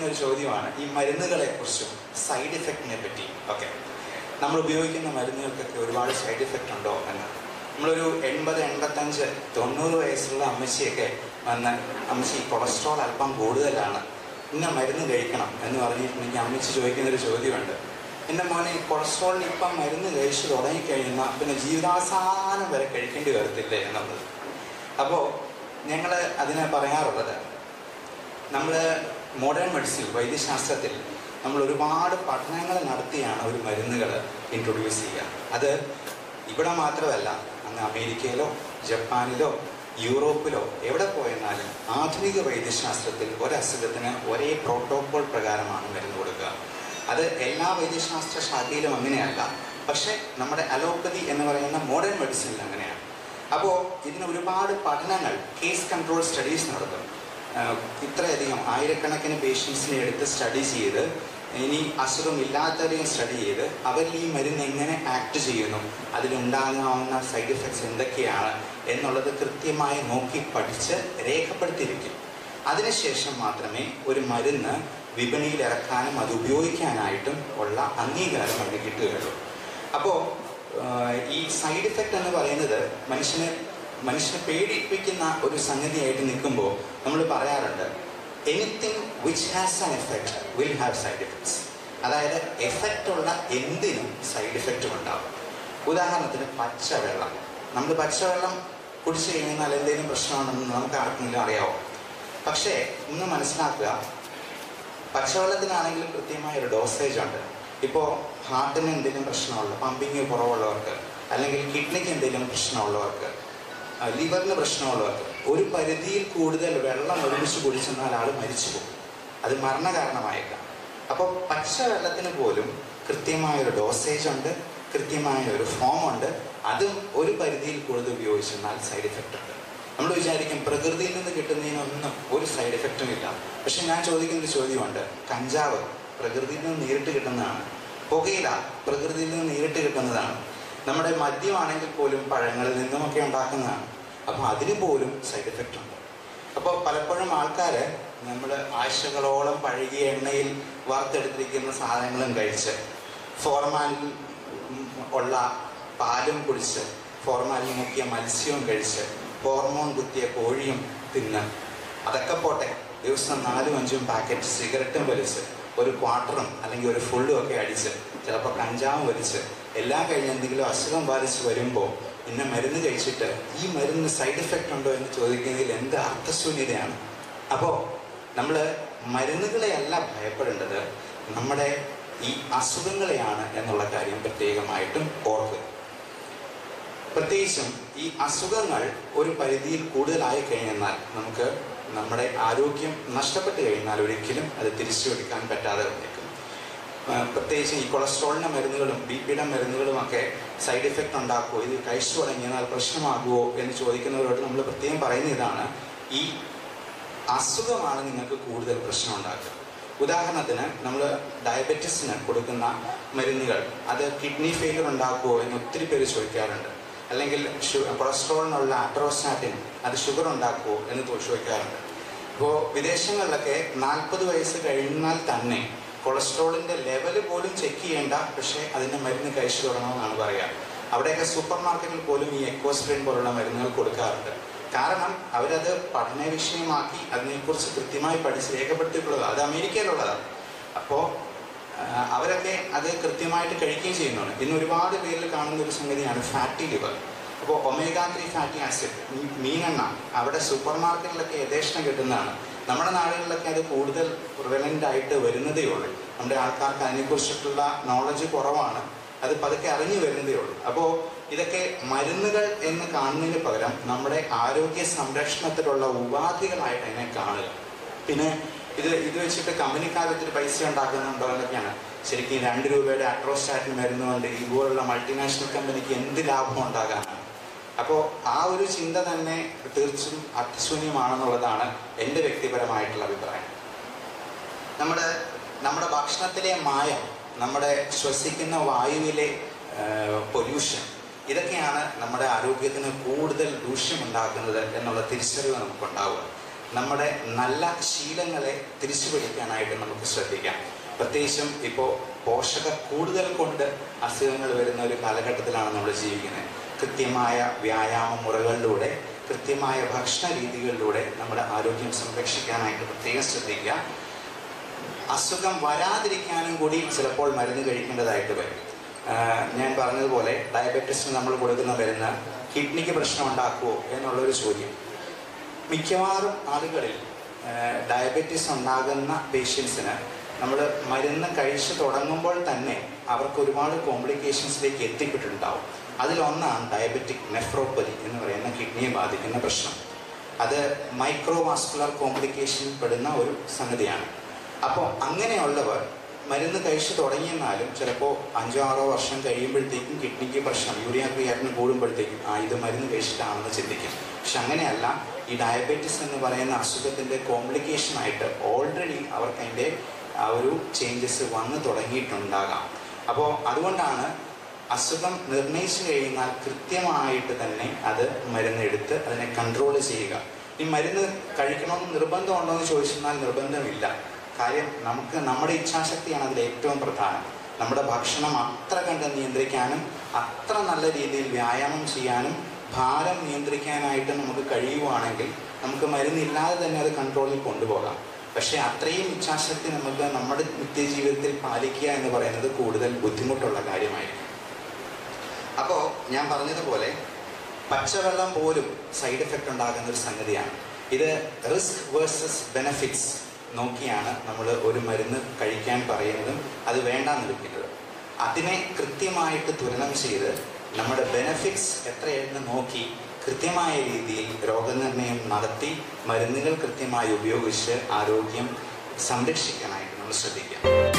ചോദിക്കുന്ന ഒരു ചോദ്യമാണ് ഈ മരുന്നുകളെ കുറിച്ചും സൈഡ് ഇഫക്റ്റിനെ പറ്റി ഒക്കെ നമ്മൾ ഉപയോഗിക്കുന്ന മരുന്നുകൾക്കൊക്കെ ഒരുപാട് സൈഡ് ഇഫക്റ്റ് ഉണ്ടോ എന്ന്. നമ്മളൊരു എൺപത് എൺപത്തഞ്ച് തൊണ്ണൂറ് വയസ്സുള്ള അമ്മച്ചിയൊക്കെ വന്ന് അമ്മച്ചി കൊളസ്ട്രോൾ അല്പം കൂടുതലാണ്. ഇന്ന മരുന്ന് കഴിക്കണം എന്ന് പറഞ്ഞിട്ടുണ്ടെങ്കിൽ അമ്മച്ചി ചോദിക്കുന്ന ഒരു ചോദ്യമുണ്ട്. എന്റെ മോനെ കൊളസ്ട്രോളിന് ഇപ്പം മരുന്ന് കഴിച്ചു തുടങ്ങിക്കഴിഞ്ഞാൽ പിന്നെ ജീവിതാവസാനം വരെ കഴിക്കേണ്ടി വരത്തില്ലേ എന്നുള്ളത്? അപ്പോൾ ഞങ്ങൾ അതിനെ പറയാറുള്ളത് നമ്മൾ മോഡേൺ മെഡിസിൻ വൈദ്യശാസ്ത്രത്തിൽ നമ്മൾ ഒരുപാട് പഠനങ്ങൾ നടത്തിയാണ് ഒരു മരുന്നുകൾ ഇൻട്രൊഡ്യൂസ് ചെയ്യുക. അത് ഇവിടെ മാത്രമല്ല അന്ന് അമേരിക്കയിലോ ജപ്പാനിലോ യൂറോപ്പിലോ എവിടെ പോയെന്നാലും ആധുനിക വൈദ്യശാസ്ത്രത്തിൽ ഒരസുഖത്തിന് ഒരേ പ്രോട്ടോകോൾ പ്രകാരമാണ് മരുന്ന് കൊടുക്കുക. അത് എല്ലാ വൈദ്യശാസ്ത്ര ശാഖയിലും അങ്ങനെയല്ല. പക്ഷേ നമ്മുടെ അലോപ്പതി എന്ന് പറയുന്ന മോഡേൺ മെഡിസിനിൽ അങ്ങനെയാണ്. അപ്പോൾ ഇതിന് ഒരുപാട് പഠനങ്ങൾ കേസ് കൺട്രോൾ സ്റ്റഡീസ് നടത്തും. ഇത്രയധികം ആയിരക്കണക്കിന് പേഷ്യൻസിനെ എടുത്ത് സ്റ്റഡി ചെയ്ത് ഇനി അസുഖമില്ലാത്തവരെയും സ്റ്റഡി ചെയ്ത് അവരിൽ ഈ മരുന്ന് എങ്ങനെ ആക്ട് ചെയ്യുന്നു അതിലുണ്ടാകാവുന്ന സൈഡ് എഫക്ട്സ് എന്തൊക്കെയാണ് എന്നുള്ളത് കൃത്യമായി നോക്കി പഠിച്ച് രേഖപ്പെടുത്തിയിരിക്കും. അതിനുശേഷം മാത്രമേ ഒരു മരുന്ന് വിപണിയിൽ ഇറക്കാനും അത് ഉപയോഗിക്കാനായിട്ടും ഉള്ള അംഗീകാരം അതിന് കിട്ടുകയുള്ളൂ. അപ്പോൾ ഈ സൈഡ് ഇഫക്റ്റ് എന്ന് പറയുന്നത് മനുഷ്യന് മനുഷ്യനെ പേടിപ്പിക്കുന്ന ഒരു സംഗതിയായിട്ട് നിൽക്കുമ്പോൾ നമ്മൾ പറയാറുണ്ട് anything which has an effect will have side effects അതായത് എഫക്റ്റ് ഉള്ള എന്തിനും സൈഡ് എഫക്റ്റും ഉണ്ടാവും. ഉദാഹരണത്തിന് പച്ചവെള്ളം. നമ്മൾ പച്ചവെള്ളം കുടിച്ചു കഴിഞ്ഞാൽ എന്തെങ്കിലും പ്രശ്നമുണ്ടെന്ന് നമുക്ക് ആർക്കെങ്കിലും അറിയാവോ? പക്ഷേ ഇന്ന് മനസ്സിലാക്കുക പച്ചവെള്ളത്തിനാണെങ്കിലും കൃത്യമായ ഒരു ഡോസേജ് ഉണ്ട്. ഇപ്പോൾ ഹാർട്ടിന് എന്തെങ്കിലും പ്രശ്നമുള്ള പമ്പിങ് കുറവുള്ളവർക്ക് അല്ലെങ്കിൽ കിഡ്നിക്ക് എന്തെങ്കിലും പ്രശ്നമുള്ളവർക്ക് ലിവറിന് പ്രശ്നമുള്ളവർക്ക് ഒരു പരിധിയിൽ കൂടുതൽ വെള്ളം ഒരുമിച്ച് കുടിച്ചെന്നാൽ ആൾ മരിച്ചു പോകും. അത് മരണകാരണമായേക്കാം. അപ്പോൾ പച്ചവെള്ളത്തിന് പോലും കൃത്യമായൊരു ഡോസേജ് ഉണ്ട് കൃത്യമായ ഒരു ഫോം ഉണ്ട്. അതും ഒരു പരിധിയിൽ കൂടുതൽ ഉപയോഗിച്ചെന്നാൽ സൈഡ് ഇഫക്റ്റ് ഉണ്ട്. നമ്മൾ വിചാരിക്കും പ്രകൃതിയിൽ നിന്ന് കിട്ടുന്നതിനൊന്നും ഒരു സൈഡ് എഫക്റ്റും ഇല്ല. പക്ഷെ ഞാൻ ചോദിക്കുന്ന ഒരു ചോദ്യമുണ്ട്. കഞ്ചാവ് പ്രകൃതിയിൽ നിന്ന് നേരിട്ട് കിട്ടുന്നതാണ്. പുകയില പ്രകൃതിയിൽ നിന്ന് നേരിട്ട് കിട്ടുന്നതാണ്. നമ്മുടെ മദ്യമാണെങ്കിൽ പോലും പഴങ്ങളിൽ നിന്നുമൊക്കെ ഉണ്ടാക്കുന്നതാണ്. അപ്പോൾ അതിന് പോലും സൈഡ് എഫക്റ്റ് ഉണ്ട്. അപ്പോൾ പലപ്പോഴും ആൾക്കാർ നമ്മൾ ആഴ്ചകളോളം പഴകിയ എണ്ണയിൽ വറുത്തെടുത്തിരിക്കുന്ന സാധനങ്ങളും കഴിച്ച് ഫോർമാലിൻ ഉള്ള പാലും കുടിച്ച് ഫോർമാലിൻ മുക്കിയ മത്സ്യവും കഴിച്ച് ഹോർമോൺ കുത്തിയ കോഴിയും തിന്ന് അതൊക്കെ പോട്ടെ ദിവസം നാലും അഞ്ചും പാക്കറ്റ് സിഗരറ്റും വലിച്ച് ഒരു ക്വാർട്ടറും അല്ലെങ്കിൽ ഒരു ഫുള്ളും ഒക്കെ അടിച്ച് ചിലപ്പോൾ കഞ്ചാവും വലിച്ച് എല്ലാം കഴിഞ്ഞ് എന്തെങ്കിലും അസുഖം ബാധിച്ച് വരുമ്പോൾ ഇന്ന മരുന്ന് കഴിച്ചിട്ട് ഈ മരുന്ന് സൈഡ് എഫക്റ്റ് ഉണ്ടോ എന്ന് ചോദിക്കുന്നതിൽ എന്ത് അർത്ഥശൂന്യതയാണ്? അപ്പോൾ നമ്മൾ മരുന്നുകളെയല്ല ഭയപ്പെടേണ്ടത് നമ്മുടെ ഈ അസുഖങ്ങളെയാണ് എന്നുള്ള കാര്യം പ്രത്യേകമായിട്ടും ഓർക്കുക. പ്രത്യേകിച്ചും ഈ അസുഖങ്ങൾ ഒരു പരിധിയിൽ കൂടുതലായി കഴിഞ്ഞാൽ നമുക്ക് നമ്മുടെ ആരോഗ്യം നഷ്ടപ്പെട്ടു കഴിഞ്ഞാൽ ഒരിക്കലും അത് തിരിച്ചു എടുക്കാൻ പറ്റാതെ വന്നേക്കും. പ്രത്യേകിച്ച് ഈ കൊളസ്ട്രോളിന്റെ മരുന്നുകളും ബി പിയുടെ മരുന്നുകളും ഒക്കെ സൈഡ് എഫക്റ്റ് ഉണ്ടാക്കുമോ ഇത് കഴിച്ചു തുടങ്ങിയാൽ പ്രശ്നമാകുമോ എന്ന് ചോദിക്കുന്നവരോട് നമ്മൾ പ്രത്യേകം പറയുന്ന ഇതാണ്. ഈ അസുഖമാണ് നിങ്ങൾക്ക് കൂടുതൽ പ്രശ്നം ഉണ്ടാക്കുക. ഉദാഹരണത്തിന് നമ്മൾ ഡയബറ്റീസിന് കൊടുക്കുന്ന മരുന്നുകൾ അത് കിഡ്നി ഫെയിലർ ഉണ്ടാക്കുമോ എന്ന് ഒത്തിരി പേര് ചോദിക്കാറുണ്ട്. അല്ലെങ്കിൽ കൊളസ്ട്രോളിനുള്ള അട്രോസ്റ്റാറ്റിൻ അത് ഷുഗർ ഉണ്ടാക്കുമോ എന്ന് ചോദിക്കാറുണ്ട്. ഇപ്പോൾ വിദേശങ്ങളിലൊക്കെ നാൽപ്പത് വയസ്സ് കഴിഞ്ഞാൽ തന്നെ കൊളസ്ട്രോളിന്റെ ലെവൽ പോലും ചെക്ക് ചെയ്യേണ്ട പക്ഷേ അതിന്റെ മരുന്ന് കഴിച്ചു തുടങ്ങണമെന്നാണ് പറയുക അവിടെയൊക്കെ സൂപ്പർ മാർക്കറ്റിൽ പോലും ഈ എക്കോസ്ട്രീൻ പോലുള്ള മരുന്നുകൾ കൊടുക്കാറുണ്ട്. കാരണം അവരത് പഠന വിഷയമാക്കി അതിനെക്കുറിച്ച് കൃത്യമായി പഠിച്ച് രേഖപ്പെടുത്തിയിട്ടുള്ളത്. അത് അമേരിക്കയിലുള്ളതാണ്. അപ്പോൾ അവരൊക്കെ അത് കൃത്യമായിട്ട് കഴിക്കുകയും ചെയ്യുന്നുണ്ട്. ഇന്ന് ഒരുപാട് പേരിൽ കാണുന്ന ഒരു സംഗതിയാണ് ഫാറ്റി ലിവർ അപ്പോൾ ഒമേഗ ത്രീ ഫാറ്റി ആസിഡ് മീനെണ്ണ അവിടെ സൂപ്പർ മാർക്കറ്റിലൊക്കെ യഥേഷ്ടം കിട്ടുന്നതാണ്. നമ്മുടെ നാടുകളിലൊക്കെ അത് കൂടുതൽ പ്രിവലന്റ് ആയിട്ട് വരുന്നതേ ഉള്ളൂ. നമ്മുടെ ആൾക്കാർക്ക് അതിനെക്കുറിച്ചിട്ടുള്ള നോളജ് കുറവാണ്. അത് പതുക്കെ അറിഞ്ഞു വരുന്നതേ ഉള്ളൂ. അപ്പോൾ ഇതൊക്കെ മരുന്നുകൾ എന്ന് കാണുന്നതിന് പകരം നമ്മുടെ ആരോഗ്യ സംരക്ഷണത്തിലുള്ള ഉപാധികളായിട്ട് അതിനെ കാണുക. പിന്നെ ഇത് ഇത് വെച്ചിട്ട് കമ്പനിക്കാരത്തിൽ പൈസ ഉണ്ടാക്കുന്നുണ്ടോ എന്നൊക്കെയാണ്. ശരിക്കും രണ്ട് രൂപയുടെ അട്രോസ്റ്റാറ്റിന് മരുന്നുകൊണ്ട് ഇതുപോലുള്ള മൾട്ടിനാഷണൽ കമ്പനിക്ക് എന്ത് ലാഭം ഉണ്ടാകാനാണ്? അപ്പോൾ ആ ഒരു ചിന്ത തന്നെ തീർച്ചും അർത്ഥശൂന്യമാണെന്നുള്ളതാണ് എന്റെ വ്യക്തിപരമായിട്ടുള്ള അഭിപ്രായം. നമ്മുടെ നമ്മുടെ ഭക്ഷണത്തിലെ മായം നമ്മുടെ ശ്വസിക്കുന്ന വായുവിലെ പൊല്യൂഷൻ ഇതൊക്കെയാണ് നമ്മുടെ ആരോഗ്യത്തിന് കൂടുതൽ ദൂഷ്യമുണ്ടാക്കുന്നത് എന്നുള്ള തിരിച്ചറിവ് നമുക്കുണ്ടാവുക. നമ്മുടെ നല്ല ശീലങ്ങളെ തിരിച്ചു പിടിക്കാനായിട്ട് നമുക്ക് ശ്രദ്ധിക്കാം. പ്രത്യേകിച്ചും ഇപ്പോൾ പോഷക കൂടുതൽ കൊണ്ട് അസുഖങ്ങൾ വരുന്ന ഒരു കാലഘട്ടത്തിലാണ് നമ്മൾ ജീവിക്കുന്നത്. കൃത്യമായ വ്യായാമ മുറകളിലൂടെ കൃത്യമായ ഭക്ഷണ രീതികളിലൂടെ നമ്മുടെ ആരോഗ്യം സംരക്ഷിക്കാനായിട്ട് പ്രത്യേകം ശ്രദ്ധിക്കുക. അസുഖം വരാതിരിക്കാനും കൂടി ചിലപ്പോൾ മരുന്ന് കഴിക്കേണ്ടതായിട്ട് വരും. ഞാൻ പറഞ്ഞതുപോലെ ഡയബറ്റീസിന് നമ്മൾ കൊടുക്കുന്ന മരുന്ന് കിഡ്നിക്ക് പ്രശ്നം ഉണ്ടാക്കുമോ എന്നുള്ളൊരു ചോദ്യം. മിക്കവാറും ആളുകളിൽ ഡയബറ്റീസ് ഉണ്ടാകുന്ന പേഷ്യൻസിന് നമ്മൾ മരുന്ന് കഴിച്ചു തുടങ്ങുമ്പോൾ തന്നെ അവർക്ക് ഒരുപാട് കോംപ്ലിക്കേഷൻസിലേക്ക് എത്തിപ്പെട്ടിട്ടുണ്ടാവും. അതിലൊന്നാണ് ഡയബറ്റിക് നെഫ്രോപ്പതി എന്ന് പറയുന്ന കിഡ്നിയെ ബാധിക്കുന്ന പ്രശ്നം. അത് മൈക്രോവാസ്കുലർ കോംപ്ലിക്കേഷൻ പെടുന്ന ഒരു സംഗതിയാണ്. അപ്പോൾ അങ്ങനെയുള്ളവർ മരുന്ന് കഴിച്ചു തുടങ്ങിയെന്നാലും ചിലപ്പോൾ അഞ്ചോ ആറോ വർഷം കഴിയുമ്പോഴത്തേക്കും കിഡ്നിക്ക് പ്രശ്നം യൂറിയ ക്രിയാറ്റിന് കൂടുമ്പോഴത്തേക്കും ആ ഇത് മരുന്ന് കഴിച്ചിട്ടാണെന്ന് ചിന്തിക്കും. പക്ഷെ അങ്ങനെയല്ല ഈ ഡയബറ്റിസ് എന്ന് പറയുന്ന അസുഖത്തിന്റെ കോംപ്ലിക്കേഷൻ ആയിട്ട് ഓൾറെഡി അവർക്ക് അതിന്റെ ആ ഒരു ചേഞ്ചസ് വന്ന് തുടങ്ങിയിട്ടുണ്ടാകാം. അപ്പോൾ അതുകൊണ്ടാണ് അസുഖം നിർണയിച്ചു കഴിഞ്ഞാൽ കൃത്യമായിട്ട് തന്നെ അത് മരുന്നെടുത്ത് അതിനെ കൺട്രോൾ ചെയ്യുക. ഈ മരുന്ന് കഴിക്കണമെന്ന് നിർബന്ധമുണ്ടോ എന്ന് ചോദിച്ചാൽ നിർബന്ധമില്ല. കാര്യം നമുക്ക് നമ്മുടെ ഇച്ഛാശക്തിയാണ് അതിൽ ഏറ്റവും പ്രധാനം. നമ്മുടെ ഭക്ഷണം അത്ര കണ്ട് നിയന്ത്രിക്കാനും അത്ര നല്ല രീതിയിൽ വ്യായാമം ചെയ്യാനും ഭാരം നിയന്ത്രിക്കാനായിട്ട് നമുക്ക് കഴിയുവാണെങ്കിൽ നമുക്ക് മരുന്നില്ലാതെ തന്നെ അത് കൺട്രോളിൽ കൊണ്ടുപോകാം. പക്ഷേ അത്രയും ഇച്ഛാശക്തി നമുക്ക് നമ്മുടെ നിത്യജീവിതത്തിൽ പാലിക്കുക എന്ന് പറയുന്നത് കൂടുതൽ ബുദ്ധിമുട്ടുള്ള കാര്യമായിരിക്കും. അപ്പോൾ ഞാൻ പറഞ്ഞതുപോലെ പച്ചവെള്ളം പോലും സൈഡ് എഫക്റ്റ് ഉണ്ടാകുന്ന ഒരു സംഗതിയാണ്. ഇത് റിസ്ക് വേഴ്സസ് ബെനഫിറ്റ്സ് നോക്കിയാണ് നമ്മൾ ഒരു മരുന്ന് കഴിക്കാൻ പറയുന്നതും അത് വേണ്ടാന്ന് വെക്കുന്നത് അതിനെ കൃത്യമായിട്ട് തുലനം ചെയ്ത് നമ്മുടെ ബെനഫിറ്റ്സ് എത്രയെന്ന് നോക്കി കൃത്യമായ രീതിയിൽ രോഗനിർണയം നടത്തി മരുന്നുകൾ കൃത്യമായി ഉപയോഗിച്ച് ആരോഗ്യം സംരക്ഷിക്കാനായിട്ട് നമ്മൾ ശ്രദ്ധിക്കാം